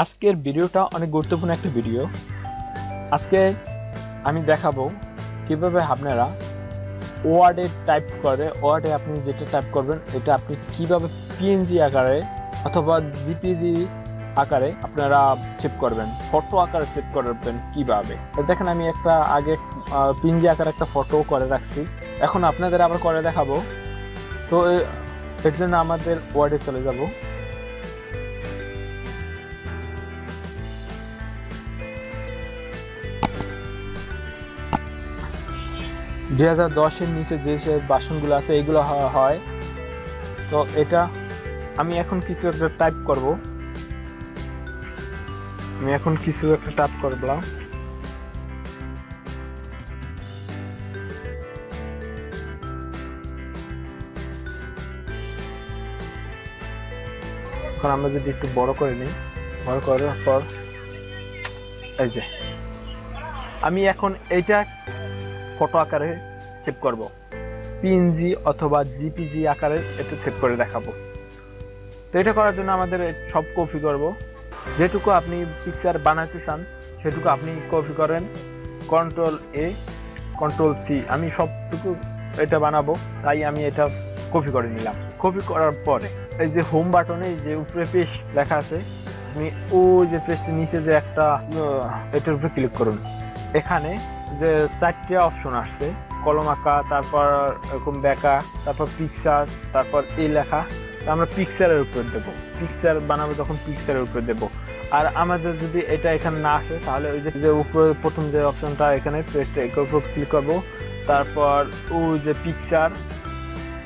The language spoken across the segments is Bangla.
আজকের ভিডিওটা অনেক গুরুত্বপূর্ণ একটা ভিডিও। আজকে আমি দেখাবো কীভাবে আপনারা ওয়ার্ডে টাইপ করে ওয়ার্ডে আপনি যেটা টাইপ করবেন, এটা আপনি কীভাবে পিএনজি আকারে অথবা জিপিজি আকারে আপনারা সেভ করবেন ফটো আকারে সেভ করবেন কীভাবে। দেখেন আমি একটা আগে পিএনজি আকারে একটা ফটো করে রাখছি। এখন আপনাদের আবার করে দেখাবো। তো এর জন্য আমাদের ওয়ার্ডে চলে যাব। দুই হাজার দশের নিচে যে সে বাসনগুলো আছে, এগুলো হয়। তো এটা আমি এখন কিছু একটা টাইপ করব। আমি এখন কিছু একটা টাইপ করলাম এখন আমরা যদি একটু বড় করে নিই, বড় করার পর, এই যে। আমি এখন এইটা ফটো আকারে সেভ করব। পিএনজি অথবা জিপিজি আকারে এটা সেভ করে দেখাবো। তো এটা করার জন্য আমাদের সব কপি করব। যেটুকু আপনি পিকচার বানাতে চান, সেটুকু আপনি কপি করেন। কন্ট্রোল এ কন্ট্রোল সি আমি সবটুকু এটা বানাবো, তাই আমি এটা কপি করে নিলাম। কপি করার পরে এই যে হোম বাটনে যে উপরে পেজ লেখা আছে আপনি ও যে পেজটির নিচে যে একটা এটার উপরে ক্লিক করুন। এখানে যে চারটে অপশন আসছে। কলম আঁকা, তারপর এরকম বেঁকা তারপর পিকচার তারপর এই লেখা। আমরা পিকচারের উপর দেবো। পিকচার বানাবো তখন পিকচারের উপর দেবো। আর আমাদের যদি এটা এখানে না আসে, তাহলে ওই যে উপরে প্রথম যে অপশনটা এখানে পেজটা এর উপর ক্লিক করব। তারপর ওই যে পিকচার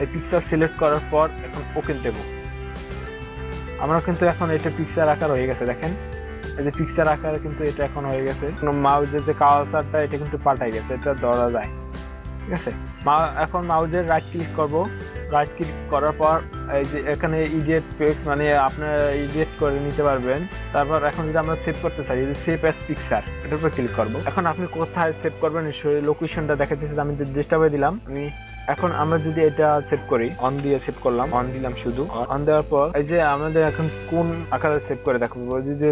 এই পিকচার সিলেক্ট করার পর এখন ওকে দেবো। আমরা কিন্তু এখন এটা পিকচার আকার হয়ে গেছে, দেখেন। এই যে পিকচার আকারে কিন্তু এটা এখন হয়ে গেছে। মাউজের যে কালচারটা এটা কিন্তু পাল্টাই গেছে, এটা ধরা যায়। ঠিক আছে? মা- এখন মাউজের রাইট ক্লিক করব। রাইট ক্লিক করার পর এই যে এখানে ইডিয়েট পেজ মানে আপনার ইডিয়েট করে নিতে পারবেন। তারপর এখন যদি আমরা সেভ করতে চাই সেভ অ্যাজ পিকচার এটার উপর ক্লিক করব। এখন আপনি কোথায় সেভ করবেন সেই লোকেশনটা দেখা যাচ্ছে আমি ডিস্টার্বে দিলাম। আমি এখন আমরা যদি এটা সেভ করি অন দিয়ে সেভ করলাম অন দিলাম শুধু। অন দেওয়ার পর, এই যে আমাদের এখন কোন আকারে সেভ করে দেখাবো? যদি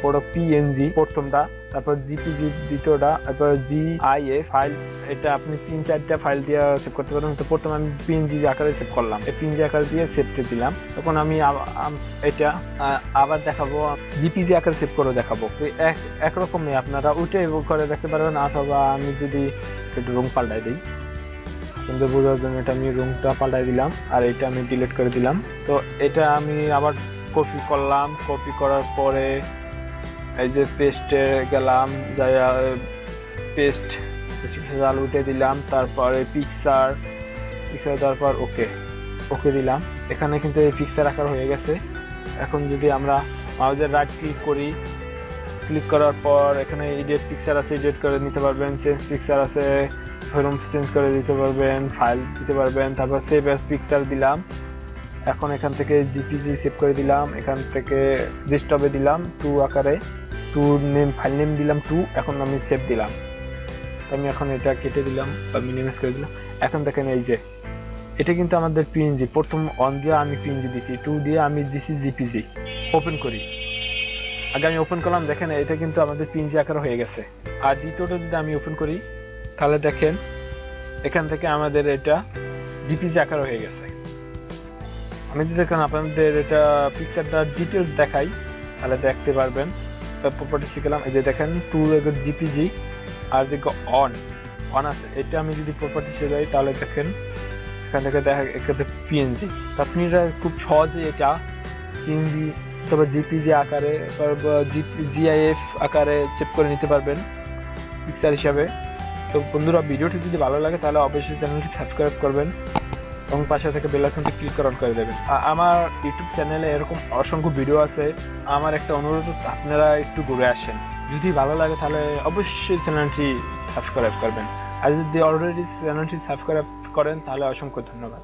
পুরো পিএনজি প্রথমটা, তারপর জিপিজি দ্বিতীয়টা, তারপর জি আই এফ ফাইল এটা আপনি তিন চারটা ফাইল দিয়ে সেভ করতে পারেন তো প্রথমে আমি পিএনজি আকারে সেভ করলাম। এই পিএনজি আকারে দিয়ে সেভটা দিলাম। তখন আমি এটা আবার দেখাবো, জিপিজি আকারে সেভ করে দেখাবো। এক একরকমই আপনারা ওইটাই করে দেখতে পারবেন, অথবা আমি যদি একটু রুম পাল্টাই দিই। কিন্তু বোঝার জন্য এটা আমি রুমটা পাল্টাই দিলাম, আর এটা আমি ডিলিট করে দিলাম। তো এটা আমি আবার কপি করলাম। কপি করার পরে এই যে পেস্টে গেলাম, যাই পেস্ট জাল উঠে দিলাম, তারপরে পিকচার পিকচার তারপর ওকে ওকে দিলাম। এখানে কিন্তু এই পিকচার আকার হয়ে গেছে। এখন যদি আমরা মাউজের রাইট ক্লিক করি ক্লিক করার পর এখানে ইডিয়েট পিকচার আছে ইডিয়েট করে নিতে পারবেন চেঞ্জ পিকচার আছে ফিল্ম চেঞ্জ করে দিতে পারবেন ফাইল দিতে পারবেন, তারপর সেভ অ্যাজ পিকচার দিলাম। এখন এখান থেকে জিপিজি সেভ করে দিলাম। এখান থেকে ডেস্কটপে দিলাম টু আকারে। টু নেম ফাইল নেম দিলাম টু এখন আমি সেভ দিলাম। আমি এখন এটা কেটে দিলাম, বা মিনিমাইজ করে দিলাম। এখন দেখেন এই যে এটা কিন্তু আমাদের পিএনজি প্রথম অন দিয়ে আমি পিএনজি দিছি টু দিয়ে আমি দিছি জিপিজি ওপেন করি। আগে আমি ওপেন করলাম, দেখেন এটা কিন্তু আমাদের পিএনজি আকার হয়ে গেছে। আর দ্বিতীয়টা যদি আমি ওপেন করি, তাহলে দেখেন এখান থেকে আমাদের এটা জিপিজি আকার হয়ে গেছে। আমি যদি দেখেন আপনাদের এটা পিকচারটা ডিটেলস দেখাই, তাহলে দেখতে পারবেন। প্রপার্টি শিখলাম। এই যে দেখেন টু জিপিজি আর দেখো অন অন আছে, এটা আমি যদি প্রপার্টি যাই, তাহলে দেখেন এখান থেকে দেখা, এখানে পিএনজি আপনি খুব সহজে এটা পিএনজি অথবা জিপিজি আকারে জিআইএফ আকারে সেভ করে নিতে পারবেন পিকচার হিসাবে। তো বন্ধুরা, ভিডিওটি যদি ভালো লাগে, তাহলে অবশ্যই চ্যানেলটি সাবস্ক্রাইব করবেন এবং পাশে থেকে বেল আইকনটি ক্লিক করে অন করে দেবেন। আমার ইউটিউব চ্যানেলে এরকম অসংখ্য ভিডিও আছে। আমার একটা অনুরোধ, আপনারা একটু ঘুরে আসেন। যদি ভালো লাগে, তাহলে অবশ্যই চ্যানেলটি সাবস্ক্রাইব করবেন। আর যদি অলরেডি চ্যানেলটি সাবস্ক্রাইব করেন তাহলে অসংখ্য ধন্যবাদ।